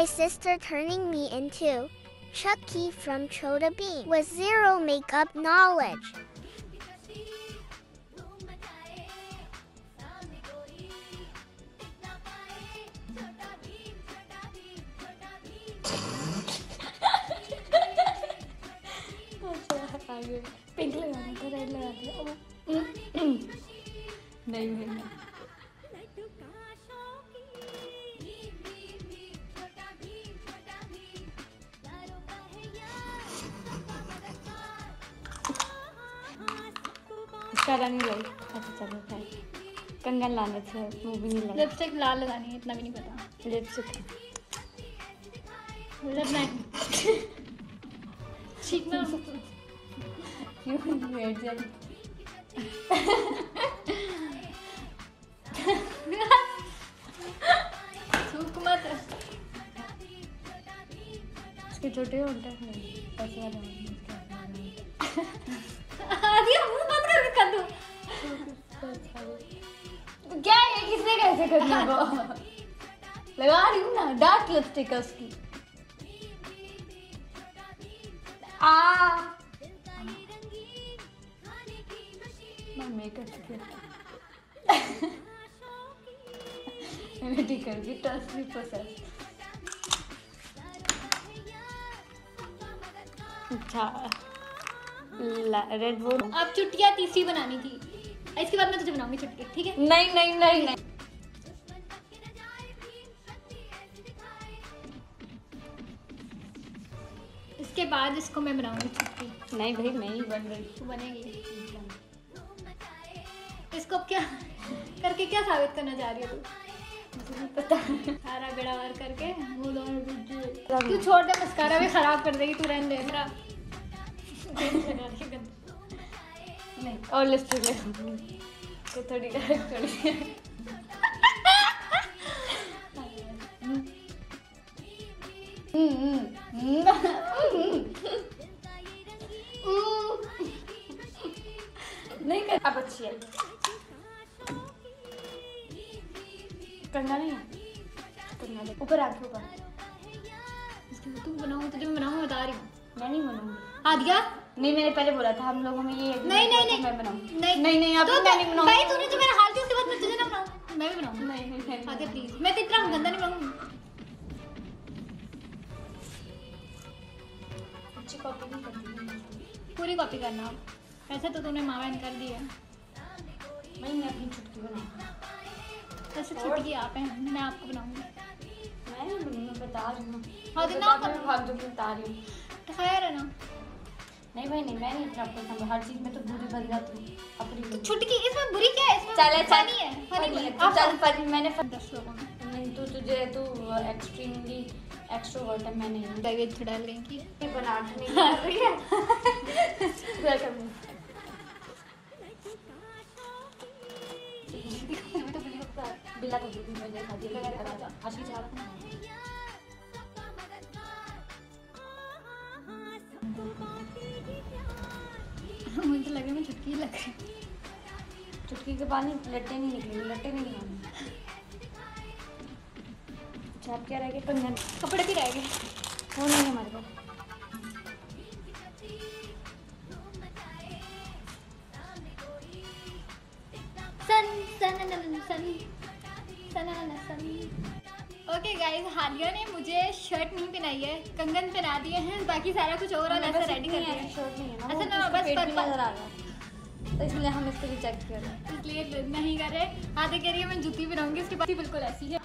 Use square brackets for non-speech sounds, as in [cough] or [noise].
my sister turning me into Chucky from Chota Bean with zero makeup knowledge. Pink लगाना था red लगा दिया नहीं नहीं रंग वही अच्छा चलो कंगन लाने थे वो भी नहीं लिपस्टिक लाल लगानी है इतना भी नहीं पता। लिपस्टिक [laughs] ठीक ना? [laughs] क्यों मत। इसके छोटे होते हैं। नहीं वाले [laughs] करने को। लगा रही हूँ ना डार्क लिपस्टिक है उसकी। आ। मैं मेकअप मैंने ठीक कर दी भी प्रोसेस अच्छा। रेड वो। अब चुटिया तीसरी बनानी थी। इसके बाद मैं तुझे बनाऊँगी चुटकी ठीक है? नहीं नहीं नहीं नहीं। इसके बाद इसको मैं बनाऊँगी चुटकी नहीं भाई मैं ही बन रही। बनेगी। इसको क्या करके क्या साबित करना चाह रही हो तू? पता। सारा बेड़ा वार करके मुँह दोनों तू छोड़ दे मस्कारा भी खराब कर देगी तू रहने दे मेरा। नहीं और लिपस्टिक तो थोड़ी थोड़ी नहीं कर अब अच्छी है कंगा नहीं है कंगा ऊपर आके ऊपर इसके तू बनाऊँ तुझे मैं बनाऊँ बता रही हूँ। मैं नहीं बनूँगी आदिया नहीं मैंने पहले बोला था हम लोगों में ये नहीं नहीं नहीं। मैं बनाऊँगी नहीं नहीं नहीं अब तो मैं नहीं बनाऊँगी भाई तूने जो मेरा हाल किया उसके बाद मैं तुझे ना बनाऊँ। मैं भी बनाऊँगी। नहीं नहीं आगे प्लीज़ मैं तो इतना गंदा नहीं बनाऊँगी। अच्छी कॉपी नहीं करती। पूरी कॉपी करना। ऐसे तो तूने मावन कर दिया। मैं मैं अपनी छुट्टी बनाऊँगी। ऐसे छुट्टी आप हैं मैं आपको बनाऊँगी। मैं बता रही हूँ। हाँ, तो ना मैं भाग जो बता रही हूँ। तो खैर है ना। नहीं भाई नहीं मैं नहीं इतना पसंद हर चीज़ में तो बुरी बन जाती हूँ अपनी तो छुटकी इसमें बुरी क्या है? इसमें चले फनी है फनी है चल फनी। मैंने दस लोगों में। नहीं तू तुझे तू एक्सट्रीमली एक्सट्रोवर्ट है मैं नहीं। हूँ दहेज छुड़ा लें ये बनाट नहीं कर रही है। [laughs] बिल्ला तो मुझे तो लगे मैं छुटकी लग चुटकी के पानी लट्टे नहीं निकलेंगे लट्टे नहीं निकालने अच्छा अब क्या रह गया कंगन कपड़े भी रह गए वो नहीं है हमारे पास ओके गाइस हालिया ने मुझे शर्ट नहीं पहनाई है कंगन पहना दिए हैं बाकी सारा कुछ ओवरऑल ऐसा रेडी कर दिया शर्ट नहीं है ना ऐसा ना, बस नज़र आ रहा तो इसलिए हम इसको रिजेक्ट कर रहे हैं। इसलिए नहीं कर रहे। आधे कह रही है मैं जूती बनाऊँगी इसके बाद ही बिल्कुल ऐसी है।